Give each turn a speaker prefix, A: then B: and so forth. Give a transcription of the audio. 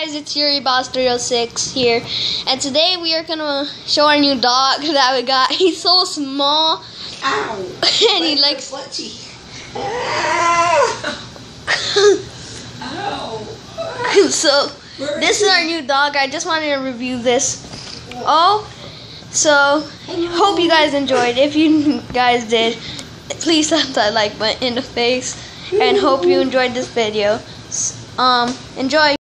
A: guys, it's Yuri Boss 306 here, and today we are gonna show our new dog that we got. He's so small,
B: Ow!
A: and he likes.
B: Fletchy. Ow!
A: so this is our new dog. I just wanted to review this. Oh, so hope you guys enjoyed. If you guys did, please slap that like button in the face, and hope you enjoyed this video. Um, enjoy.